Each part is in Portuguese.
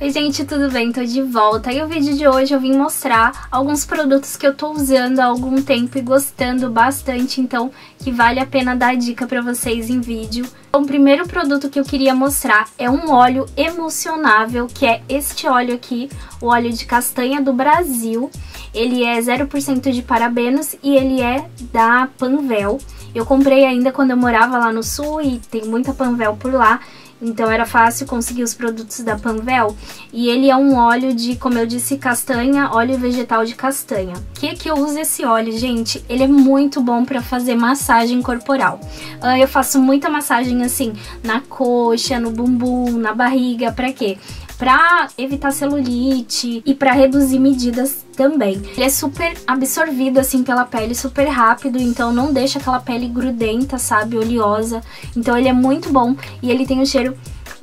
Oi gente, tudo bem? Tô de volta e o vídeo de hoje eu vim mostrar alguns produtos que eu tô usando há algum tempo e gostando bastante, então que vale a pena dar dica pra vocês em vídeo. Então, o primeiro produto que eu queria mostrar é um óleo emulsionável, que é este óleo aqui, o óleo de castanha do Brasil. Ele é 0% de parabenos e ele é da Panvel. Eu comprei ainda quando eu morava lá no sul e tem muita Panvel por lá. Então era fácil conseguir os produtos da Panvel. E ele é um óleo de, como eu disse, castanha, óleo vegetal de castanha. O que que eu uso esse óleo, gente? Ele é muito bom para fazer massagem corporal. Uh, eu faço muita massagem assim, na coxa, no bumbum, na barriga, para quê? Para evitar celulite e para reduzir medidas também. Ele é super absorvido assim pela pele, super rápido, então não deixa aquela pele grudenta, sabe, oleosa. Então ele é muito bom e ele tem um cheiro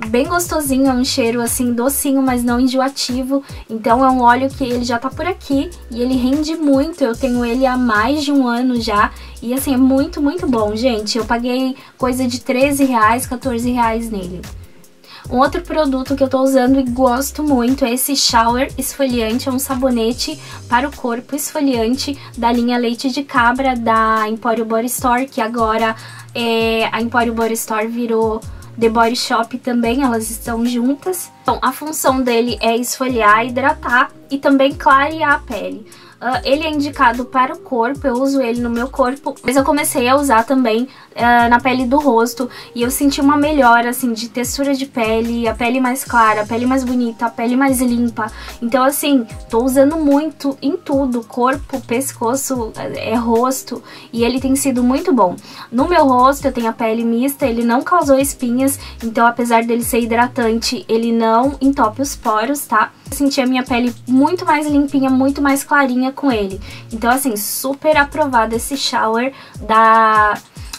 bem gostosinho, é um cheiro assim docinho, mas não enjoativo. Então é um óleo que ele já tá por aqui e ele rende muito. Eu tenho ele há mais de um ano já e assim é muito, muito bom, gente. Eu paguei coisa de 13 reais, 14 reais nele. Um outro produto que eu tô usando e gosto muito é esse Shower Esfoliante, é um sabonete para o corpo esfoliante da linha Leite de Cabra da Empório Body Store, que agora é, a Empório Body Store virou The Body Shop também, elas estão juntas. Então, a função dele é esfoliar, hidratar e também clarear a pele. Uh, ele é indicado para o corpo, eu uso ele no meu corpo, mas eu comecei a usar também uh, na pele do rosto e eu senti uma melhora, assim, de textura de pele, a pele mais clara, a pele mais bonita, a pele mais limpa. Então, assim, tô usando muito em tudo, corpo, pescoço, é, rosto, e ele tem sido muito bom. No meu rosto eu tenho a pele mista, ele não causou espinhas, então apesar dele ser hidratante, ele não entope os poros, tá? Eu senti a minha pele muito mais limpinha, muito mais clarinha com ele. Então, assim, super aprovado esse shower da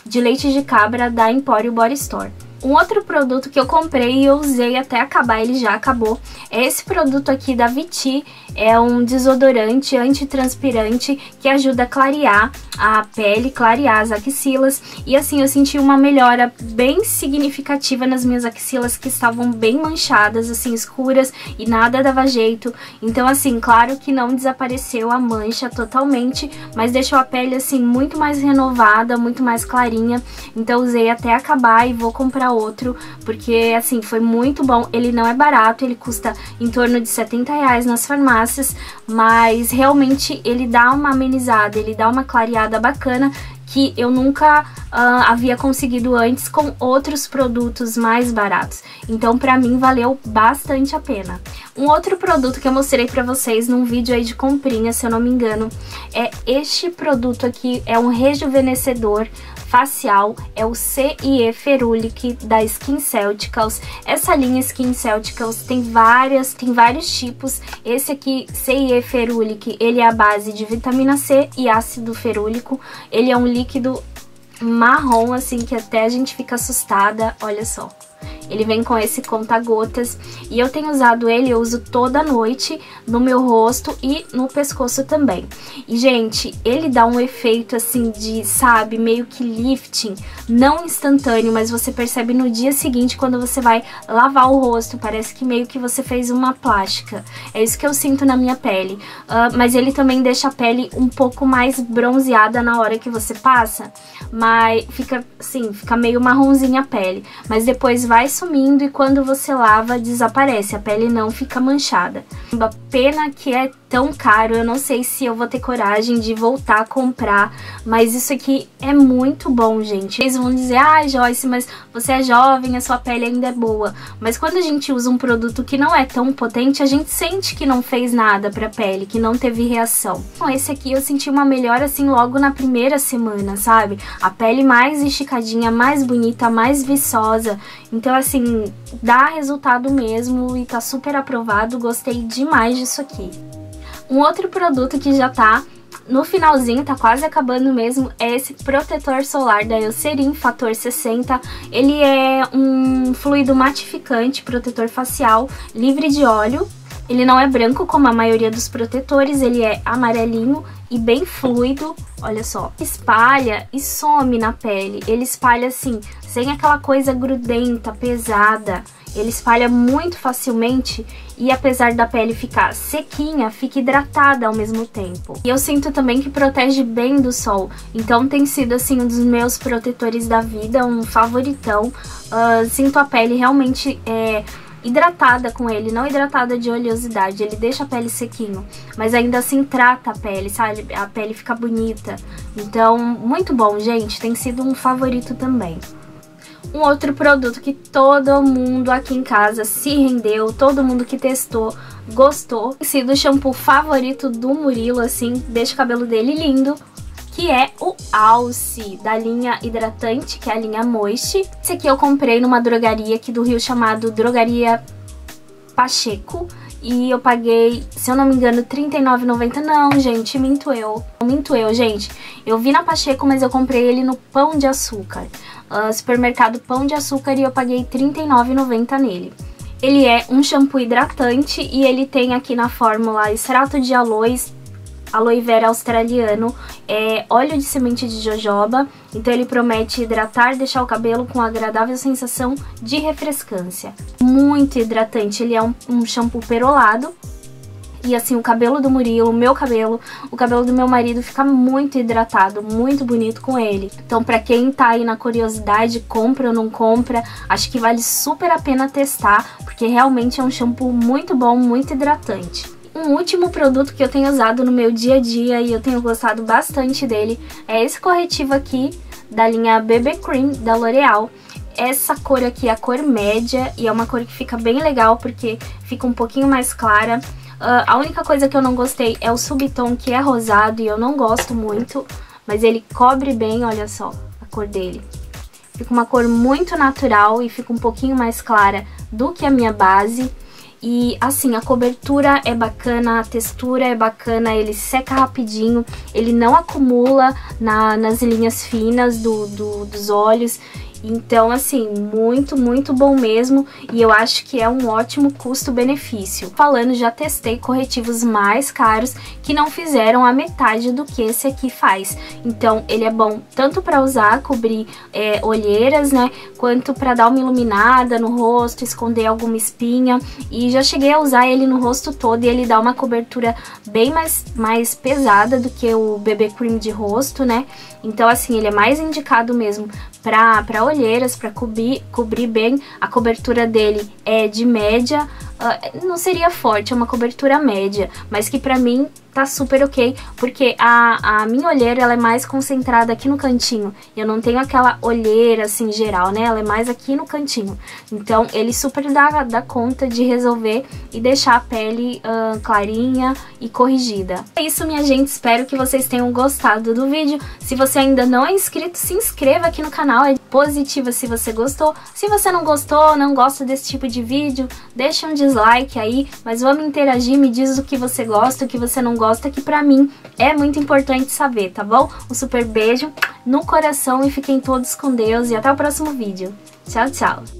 de leite de cabra da Empório Body Store. Um outro produto que eu comprei e eu usei até acabar, ele já acabou, é esse produto aqui da Viti. É um desodorante antitranspirante que ajuda a clarear a pele, clarear as axilas. E assim, eu senti uma melhora bem significativa nas minhas axilas que estavam bem manchadas, assim, escuras e nada dava jeito. Então assim, claro que não desapareceu a mancha totalmente, mas deixou a pele assim muito mais renovada, muito mais clarinha. Então usei até acabar e vou comprar outro, porque assim, foi muito bom. Ele não é barato, ele custa em torno de 70 reais nas farmácias, mas realmente ele dá uma amenizada, ele dá uma clareada bacana que eu nunca uh, havia conseguido antes com outros produtos mais baratos. Então, para mim, valeu bastante a pena. Um outro produto que eu mostrei para vocês num vídeo aí de comprinha, se eu não me engano, é este produto aqui, é um rejuvenescedor facial é o CIE Ferulic da Skin Celticals. Essa linha Skin Celticals tem várias, tem vários tipos. Esse aqui, CIE Ferulic, ele é a base de vitamina C e ácido ferúlico. Ele é um líquido marrom, assim, que até a gente fica assustada, olha só. Ele vem com esse conta-gotas e eu tenho usado ele, eu uso toda noite no meu rosto e no pescoço também. E, gente, ele dá um efeito assim de, sabe, meio que lifting, não instantâneo, mas você percebe no dia seguinte quando você vai lavar o rosto, parece que meio que você fez uma plástica. É isso que eu sinto na minha pele. Uh, mas ele também deixa a pele um pouco mais bronzeada na hora que você passa, mas fica assim, fica meio marronzinha a pele. Mas depois vai sumindo e quando você lava desaparece, a pele não fica manchada. Pena que é tão caro, eu não sei se eu vou ter coragem de voltar a comprar, mas isso aqui é muito bom, gente. Eles vão dizer, ah, Joyce, mas você é jovem, a sua pele ainda é boa. Mas quando a gente usa um produto que não é tão potente, a gente sente que não fez nada pra pele, que não teve reação. Então, esse aqui eu senti uma melhora assim logo na primeira semana, sabe? A pele mais esticadinha, mais bonita, mais viçosa. Então, assim, dá resultado mesmo e tá super aprovado, gostei demais disso aqui. Um outro produto que já tá no finalzinho, tá quase acabando mesmo, é esse protetor solar da Eucerin Fator 60. Ele é um fluido matificante, protetor facial, livre de óleo. Ele não é branco como a maioria dos protetores, ele é amarelinho e bem fluido, olha só. Espalha e some na pele, ele espalha assim, sem aquela coisa grudenta, pesada. ele espalha muito facilmente e apesar da pele ficar sequinha, fica hidratada ao mesmo tempo. E eu sinto também que protege bem do sol, então tem sido assim um dos meus protetores da vida, um favoritão. Uh, sinto a pele realmente é, hidratada com ele, não hidratada de oleosidade, ele deixa a pele sequinho, mas ainda assim trata a pele, sabe? A pele fica bonita. Então, muito bom, gente, tem sido um favorito também. Um outro produto que todo mundo aqui em casa se rendeu, todo mundo que testou gostou. Tem sido o shampoo favorito do Murilo, assim, deixa o cabelo dele lindo que é o Alce, da linha hidratante, que é a linha Moist. Esse aqui eu comprei numa drogaria aqui do Rio, chamado Drogaria Pacheco. E eu paguei, se eu não me engano, R$39,90. Não, gente, minto eu. Minto eu, gente. Eu vi na Pacheco, mas eu comprei ele no Pão de Açúcar. Uh, supermercado Pão de Açúcar e eu paguei R$39,90 nele. Ele é um shampoo hidratante e ele tem aqui na fórmula extrato de aloes, aloe vera australiano, é óleo de semente de jojoba, então ele promete hidratar, deixar o cabelo com agradável sensação de refrescância. Muito hidratante, ele é um, um shampoo perolado, e assim, o cabelo do Murilo, o meu cabelo, o cabelo do meu marido fica muito hidratado, muito bonito com ele. Então, pra quem tá aí na curiosidade, compra ou não compra, acho que vale super a pena testar, porque realmente é um shampoo muito bom, muito hidratante. Um último produto que eu tenho usado no meu dia a dia e eu tenho gostado bastante dele é esse corretivo aqui da linha BB Cream da L'Oreal. Essa cor aqui é a cor média e é uma cor que fica bem legal porque fica um pouquinho mais clara. Uh, a única coisa que eu não gostei é o subtom que é rosado e eu não gosto muito, mas ele cobre bem, olha só a cor dele. Fica uma cor muito natural e fica um pouquinho mais clara do que a minha base. E assim, a cobertura é bacana, a textura é bacana, ele seca rapidinho, ele não acumula na, nas linhas finas do, do, dos olhos. Então, assim, muito, muito bom mesmo e eu acho que é um ótimo custo-benefício. Falando, já testei corretivos mais caros que não fizeram a metade do que esse aqui faz. Então, ele é bom tanto para usar, cobrir é, olheiras, né, quanto para dar uma iluminada no rosto, esconder alguma espinha. E já cheguei a usar ele no rosto todo e ele dá uma cobertura bem mais, mais pesada do que o BB Cream de rosto, né. Então, assim, ele é mais indicado mesmo para olheiras, para cobrir, cobrir bem. A cobertura dele é de média, uh, não seria forte, é uma cobertura média, mas que para mim tá super ok, porque a, a minha olheira ela é mais concentrada aqui no cantinho, eu não tenho aquela olheira assim geral, né, ela é mais aqui no cantinho, então ele super dá, dá conta de resolver e deixar a pele uh, clarinha e corrigida. É isso minha gente, espero que vocês tenham gostado do vídeo, se você ainda não é inscrito, se inscreva aqui no canal, é positiva se você gostou, se você não gostou, não gosta desse tipo de vídeo, deixa um dislike aí, mas vamos interagir, me diz o que você gosta, o que você não gosta, que pra mim é muito importante saber, tá bom? Um super beijo no coração e fiquem todos com Deus e até o próximo vídeo. Tchau, tchau!